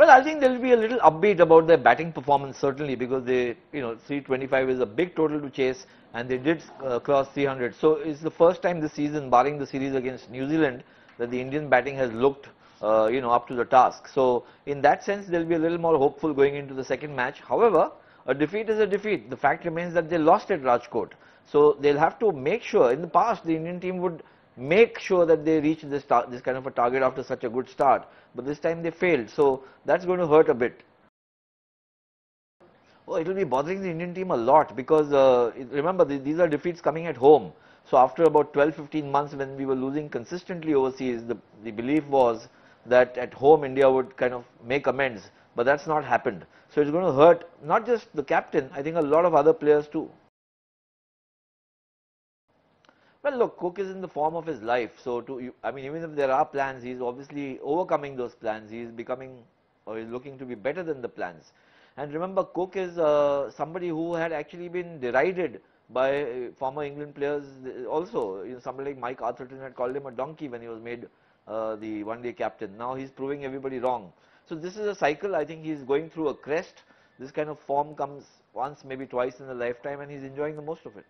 Well, I think there will be a little upbeat about their batting performance certainly because they, you know, 325 is a big total to chase and they did uh, cross 300. So it's the first time this season, barring the series against New Zealand, that the Indian batting has looked, uh, you know, up to the task. So in that sense, they'll be a little more hopeful going into the second match. However, a defeat is a defeat. The fact remains that they lost at Rajkot. So they'll have to make sure, in the past, the Indian team would make sure that they reach this, this kind of a target after such a good start. But this time they failed. So that's going to hurt a bit. Oh, it will be bothering the Indian team a lot because uh, remember the, these are defeats coming at home. So after about 12-15 months when we were losing consistently overseas, the, the belief was that at home India would kind of make amends. But that's not happened. So it's going to hurt not just the captain, I think a lot of other players too. Well, look, Cook is in the form of his life. So, to I mean, even if there are plans, he's obviously overcoming those plans. He's becoming, or he's looking to be better than the plans. And remember, Cook is uh, somebody who had actually been derided by former England players also. You know, somebody like Mike Atherton had called him a donkey when he was made uh, the one-day captain. Now he's proving everybody wrong. So this is a cycle. I think he's going through a crest. This kind of form comes once, maybe twice in a lifetime, and he's enjoying the most of it.